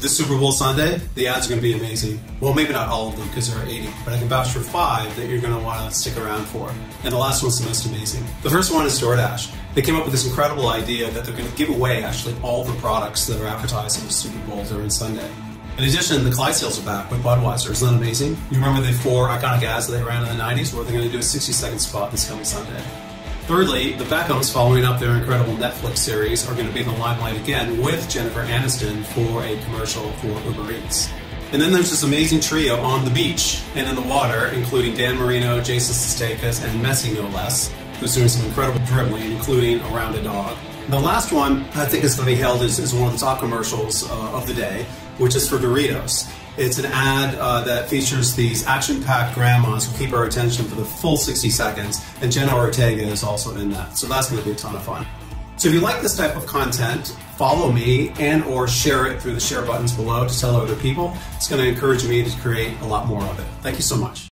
This Super Bowl Sunday, the ads are going to be amazing. Well, maybe not all of them because there are 80, but I can vouch for five that you're going to want to stick around for. And the last one's the most amazing. The first one is DoorDash. They came up with this incredible idea that they're going to give away actually all the products that are advertised in the Super Bowl during Sunday. In addition, the Clydesdales are back with Budweiser. Isn't that amazing? You remember the four iconic ads that they ran in the 90s? Well, they're going to do a 60 second spot this coming Sunday. Thirdly, the Beckhams, following up their incredible Netflix series, are going to be in the limelight again with Jennifer Aniston for a commercial for Uber Eats. And then there's this amazing trio on the beach and in the water, including Dan Marino, Jason Sudeikis, and Messi, no less, who's doing some incredible dribbling, including around a dog. The last one I think is going to be held as, as one of the top commercials uh, of the day, which is for Doritos. It's an ad uh, that features these action-packed grandmas who keep our attention for the full 60 seconds, and Jenna Ortega is also in that. So that's going to be a ton of fun. So if you like this type of content, follow me and or share it through the share buttons below to tell other people. It's going to encourage me to create a lot more of it. Thank you so much.